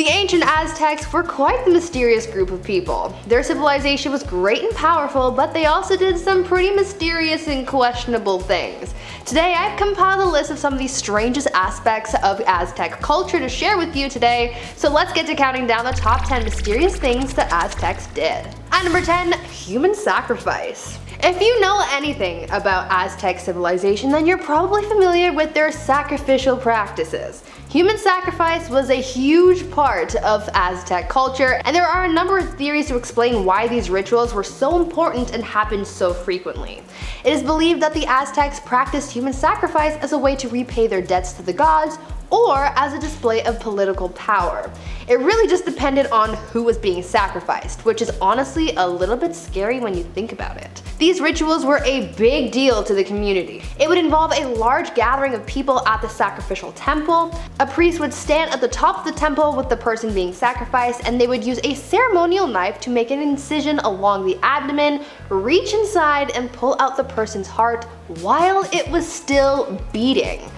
The ancient Aztecs were quite the mysterious group of people. Their civilization was great and powerful, but they also did some pretty mysterious and questionable things. Today I've compiled a list of some of the strangest aspects of Aztec culture to share with you today, so let's get to counting down the top 10 mysterious things the Aztecs did. At number 10, human sacrifice. If you know anything about Aztec civilization, then you're probably familiar with their sacrificial practices. Human sacrifice was a huge part of Aztec culture, and there are a number of theories to explain why these rituals were so important and happened so frequently. It is believed that the Aztecs practiced human sacrifice as a way to repay their debts to the gods or as a display of political power. It really just depended on who was being sacrificed, which is honestly a little bit scary when you think about it. These rituals were a big deal to the community. It would involve a large gathering of people at the sacrificial temple. A priest would stand at the top of the temple with the person being sacrificed and they would use a ceremonial knife to make an incision along the abdomen, reach inside and pull out the person's heart while it was still beating.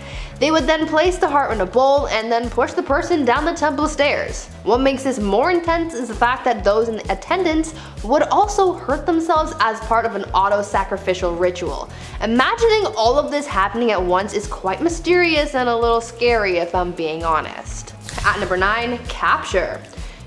They would then place the heart in a bowl and then push the person down the temple stairs. What makes this more intense is the fact that those in attendance would also hurt themselves as part of an auto-sacrificial ritual. Imagining all of this happening at once is quite mysterious and a little scary if I'm being honest. At number 9, capture.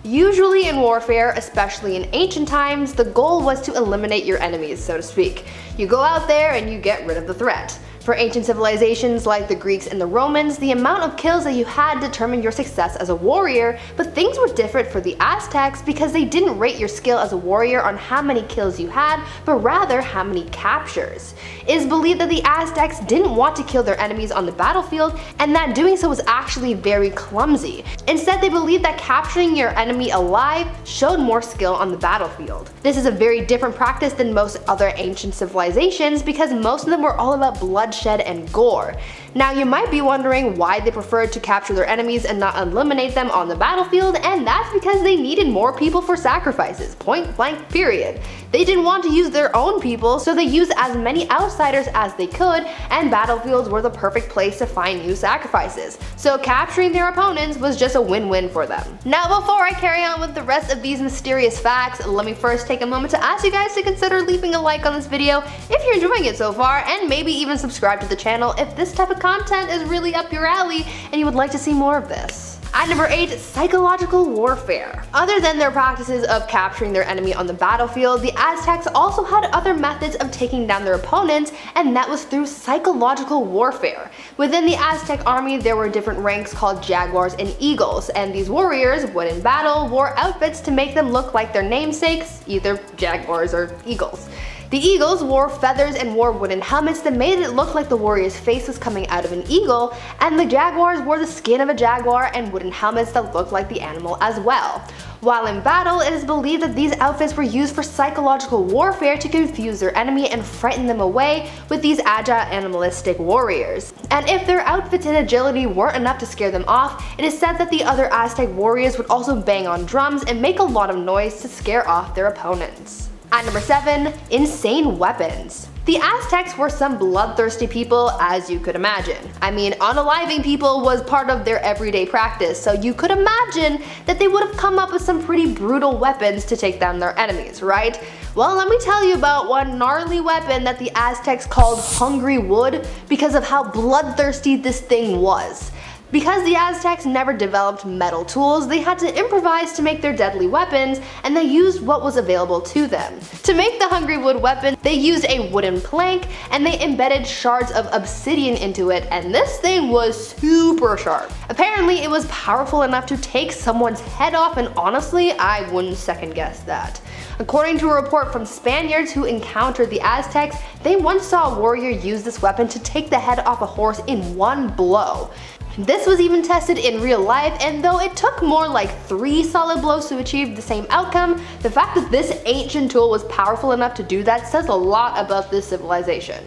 Usually in warfare, especially in ancient times, the goal was to eliminate your enemies, so to speak. You go out there and you get rid of the threat. For ancient civilizations like the Greeks and the Romans, the amount of kills that you had determined your success as a warrior, but things were different for the Aztecs because they didn't rate your skill as a warrior on how many kills you had, but rather how many captures. It is believed that the Aztecs didn't want to kill their enemies on the battlefield, and that doing so was actually very clumsy. Instead, they believed that capturing your enemy alive showed more skill on the battlefield. This is a very different practice than most other ancient civilizations because most of them were all about bloodshed and gore. Now you might be wondering why they preferred to capture their enemies and not eliminate them on the battlefield and that's because they needed more people for sacrifices, point blank period. They didn't want to use their own people so they used as many outsiders as they could and battlefields were the perfect place to find new sacrifices. So capturing their opponents was just a win-win for them. Now before I carry on with the rest of these mysterious facts, let me first take a moment to ask you guys to consider leaving a like on this video if you're enjoying it so far and maybe even subscribe to the channel if this type of content is really up your alley and you would like to see more of this. At number 8, psychological warfare. Other than their practices of capturing their enemy on the battlefield, the Aztecs also had other methods of taking down their opponents and that was through psychological warfare. Within the Aztec army there were different ranks called jaguars and eagles and these warriors would in battle wore outfits to make them look like their namesakes, either jaguars or eagles. The eagles wore feathers and wore wooden helmets that made it look like the warrior's face was coming out of an eagle, and the jaguars wore the skin of a jaguar and wooden helmets that looked like the animal as well. While in battle, it is believed that these outfits were used for psychological warfare to confuse their enemy and frighten them away with these agile animalistic warriors. And if their outfits and agility weren't enough to scare them off, it is said that the other Aztec warriors would also bang on drums and make a lot of noise to scare off their opponents. At number 7, insane weapons. The Aztecs were some bloodthirsty people as you could imagine. I mean, unaliving people was part of their everyday practice, so you could imagine that they would have come up with some pretty brutal weapons to take down their enemies, right? Well, let me tell you about one gnarly weapon that the Aztecs called Hungry Wood because of how bloodthirsty this thing was. Because the Aztecs never developed metal tools, they had to improvise to make their deadly weapons, and they used what was available to them. To make the Hungry Wood weapon, they used a wooden plank, and they embedded shards of obsidian into it, and this thing was super sharp. Apparently, it was powerful enough to take someone's head off, and honestly, I wouldn't second guess that. According to a report from Spaniards who encountered the Aztecs, they once saw a warrior use this weapon to take the head off a horse in one blow. This was even tested in real life and though it took more like 3 solid blows to achieve the same outcome, the fact that this ancient tool was powerful enough to do that says a lot about this civilization.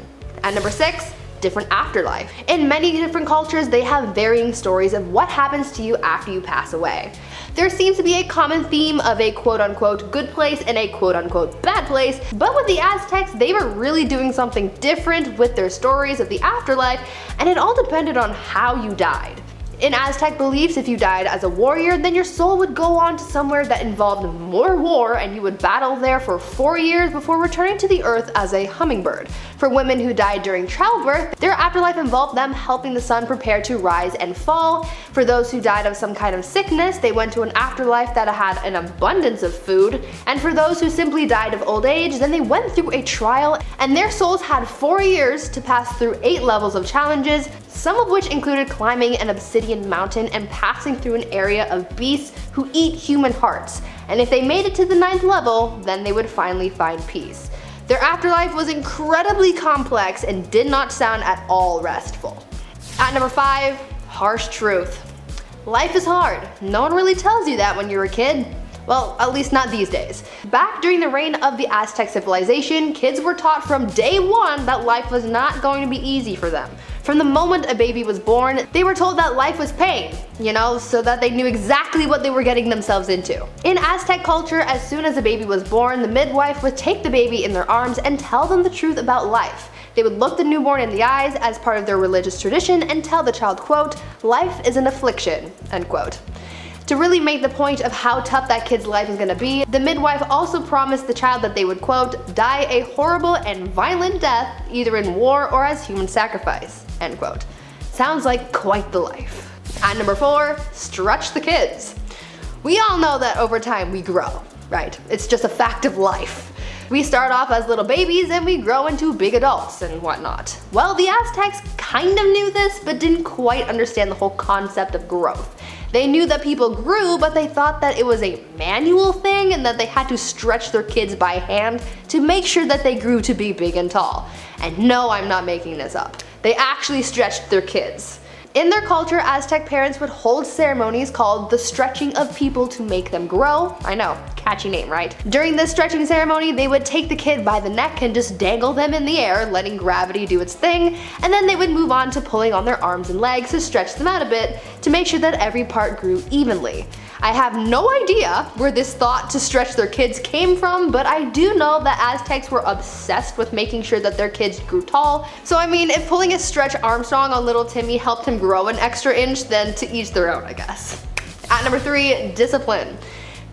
At number 6, different afterlife. In many different cultures, they have varying stories of what happens to you after you pass away. There seems to be a common theme of a quote unquote good place and a quote unquote bad place, but with the Aztecs, they were really doing something different with their stories of the afterlife, and it all depended on how you died. In Aztec beliefs, if you died as a warrior, then your soul would go on to somewhere that involved more war and you would battle there for four years before returning to the earth as a hummingbird. For women who died during childbirth, their afterlife involved them helping the sun prepare to rise and fall. For those who died of some kind of sickness, they went to an afterlife that had an abundance of food. And for those who simply died of old age, then they went through a trial and their souls had four years to pass through eight levels of challenges, some of which included climbing an obsidian mountain and passing through an area of beasts who eat human hearts. And if they made it to the ninth level, then they would finally find peace. Their afterlife was incredibly complex and did not sound at all restful. At number 5, harsh truth. Life is hard. No one really tells you that when you're a kid. Well, at least not these days. Back during the reign of the Aztec civilization, kids were taught from day one that life was not going to be easy for them. From the moment a baby was born, they were told that life was pain, you know, so that they knew exactly what they were getting themselves into. In Aztec culture, as soon as a baby was born, the midwife would take the baby in their arms and tell them the truth about life. They would look the newborn in the eyes as part of their religious tradition and tell the child, quote, life is an affliction, end quote. To really make the point of how tough that kid's life is gonna be, the midwife also promised the child that they would quote, die a horrible and violent death either in war or as human sacrifice, end quote. Sounds like quite the life. At number 4, stretch the kids. We all know that over time we grow, right? It's just a fact of life. We start off as little babies and we grow into big adults and whatnot. Well, the Aztecs kind of knew this, but didn't quite understand the whole concept of growth. They knew that people grew, but they thought that it was a manual thing and that they had to stretch their kids by hand to make sure that they grew to be big and tall. And no, I'm not making this up. They actually stretched their kids. In their culture, Aztec parents would hold ceremonies called the stretching of people to make them grow. I know, catchy name, right? During this stretching ceremony, they would take the kid by the neck and just dangle them in the air, letting gravity do its thing, and then they would move on to pulling on their arms and legs to stretch them out a bit to make sure that every part grew evenly. I have no idea where this thought to stretch their kids came from, but I do know that Aztecs were obsessed with making sure that their kids grew tall. So I mean, if pulling a stretch Armstrong on little Timmy helped him grow an extra inch, then to each their own, I guess. At number three, discipline.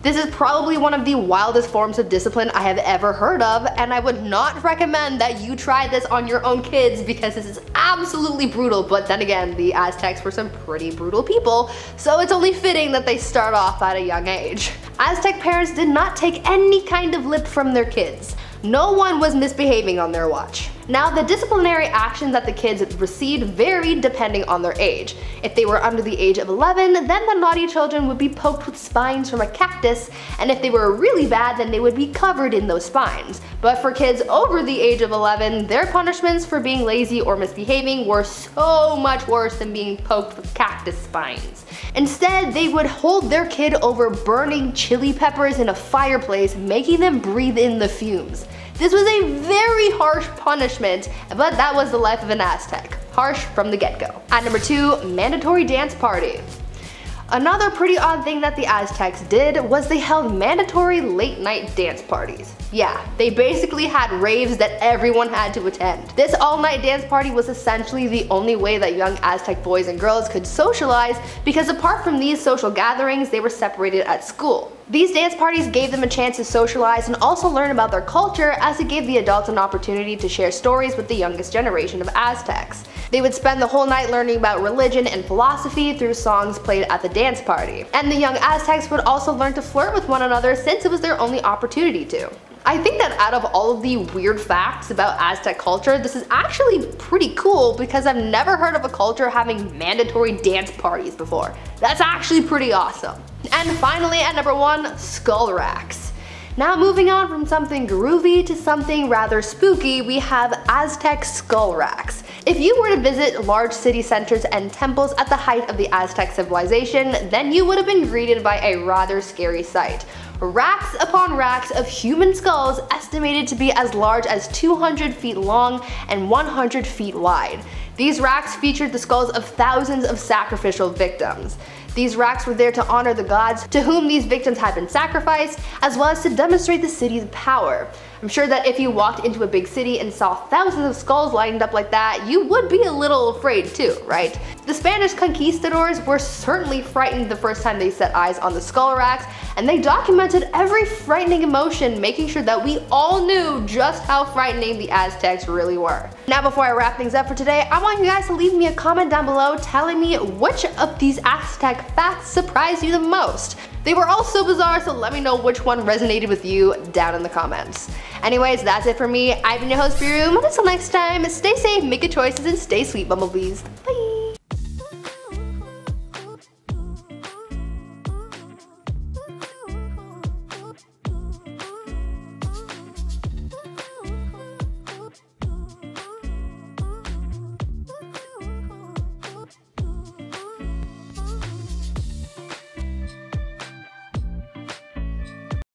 This is probably one of the wildest forms of discipline I have ever heard of, and I would not recommend that you try this on your own kids because this is absolutely brutal, but then again, the Aztecs were some pretty brutal people, so it's only fitting that they start off at a young age. Aztec parents did not take any kind of lip from their kids. No one was misbehaving on their watch. Now, the disciplinary actions that the kids received varied depending on their age. If they were under the age of 11, then the naughty children would be poked with spines from a cactus, and if they were really bad, then they would be covered in those spines. But for kids over the age of 11, their punishments for being lazy or misbehaving were so much worse than being poked with cactus spines. Instead, they would hold their kid over burning chili peppers in a fireplace, making them breathe in the fumes. This was a very harsh punishment, but that was the life of an Aztec. Harsh from the get-go. At number 2, mandatory dance party. Another pretty odd thing that the Aztecs did was they held mandatory late night dance parties. Yeah, they basically had raves that everyone had to attend. This all night dance party was essentially the only way that young Aztec boys and girls could socialize because apart from these social gatherings, they were separated at school. These dance parties gave them a chance to socialize and also learn about their culture as it gave the adults an opportunity to share stories with the youngest generation of Aztecs. They would spend the whole night learning about religion and philosophy through songs played at the dance party. And the young Aztecs would also learn to flirt with one another since it was their only opportunity to. I think that out of all of the weird facts about Aztec culture, this is actually pretty cool because I've never heard of a culture having mandatory dance parties before. That's actually pretty awesome. And finally at number one, skull racks. Now moving on from something groovy to something rather spooky, we have Aztec skull racks. If you were to visit large city centers and temples at the height of the Aztec civilization, then you would have been greeted by a rather scary sight. Racks upon racks of human skulls estimated to be as large as 200 feet long and 100 feet wide. These racks featured the skulls of thousands of sacrificial victims. These racks were there to honor the gods to whom these victims had been sacrificed, as well as to demonstrate the city's power. I'm sure that if you walked into a big city and saw thousands of skulls lined up like that, you would be a little afraid too, right? The Spanish conquistadors were certainly frightened the first time they set eyes on the skull racks, and they documented every frightening emotion, making sure that we all knew just how frightening the Aztecs really were. Now before I wrap things up for today, I want you guys to leave me a comment down below telling me which of these Aztec facts surprised you the most. They were all so bizarre, so let me know which one resonated with you down in the comments. Anyways, that's it for me. I've been your host, Brie Roome. Until next time, stay safe, make good choices, and stay sweet, bumblebees. Bye!